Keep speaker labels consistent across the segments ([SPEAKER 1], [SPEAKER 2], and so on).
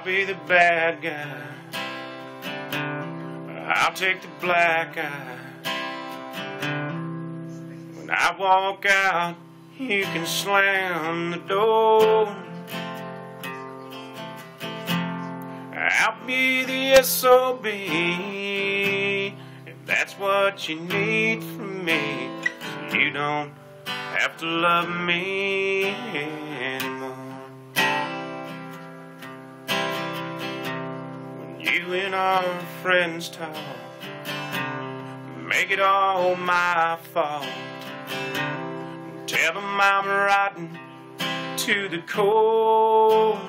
[SPEAKER 1] I'll be the bad guy. I'll take the black eye. When I walk out, you can slam the door. I'll be the SOB, if that's what you need from me. You don't have to love me and our friends talk, make it all my fault. Tell them I'm rotten to the core.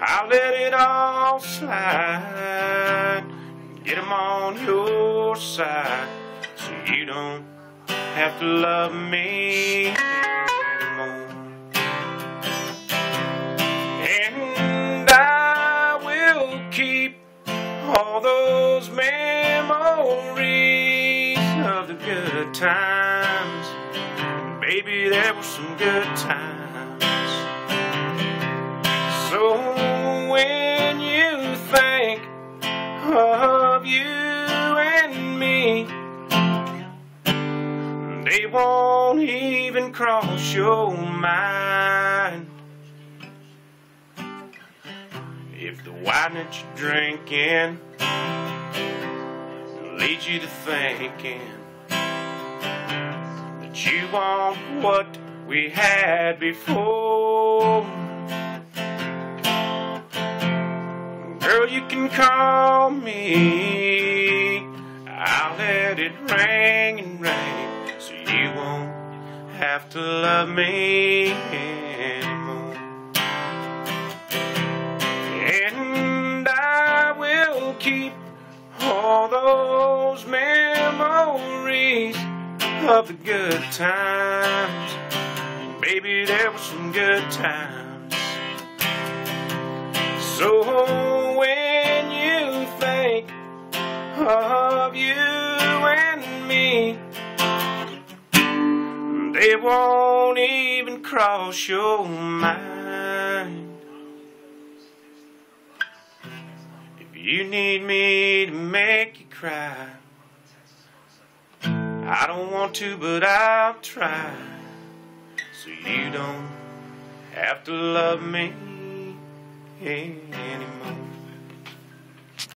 [SPEAKER 1] I'll let it all slide. Get them on your side so you don't have to love me memories of the good times. Baby, there were some good times. So when you think of you and me, they won't even cross your mind. If the wine that you're drinking leads you to thinking that you want what we had before. Girl, you can call me. I'll let it ring and ring so you won't have to love me anymore. And I will keep all those memories of the good times. Baby, there were some good times. So when you think of you and me, they won't even cross your mind. You need me to make you cry, I don't want to, but I'll try. So you don't have to love me anymore.